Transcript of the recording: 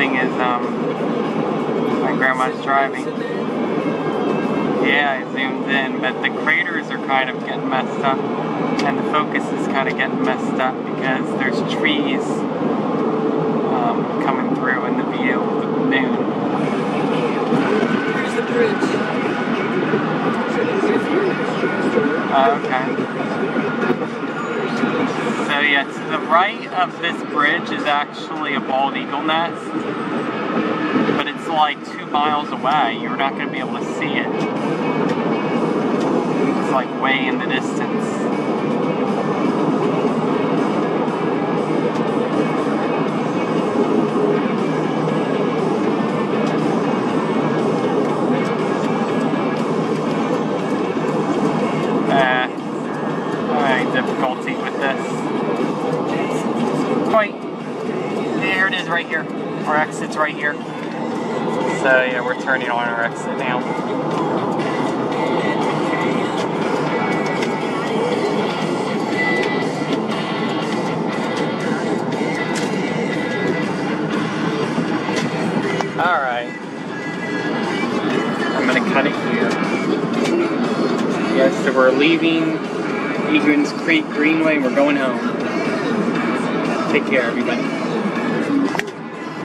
thing is, um, my grandma's driving. Yeah, I zoomed in, but the craters are kind of getting messed up, and the focus is kind of getting messed up because there's trees um, coming through in the view of the moon. Here's the bridge. Oh, okay. The right of this bridge is actually a bald eagle nest. But it's like two miles away. You're not going to be able to see it. It's like way in the distance. It is right here. Our exit's right here. So yeah, we're turning on our exit now. Alright. I'm gonna cut it here. Yes, so we're leaving Egan's Creek Greenway. We're going home. Take care, everybody.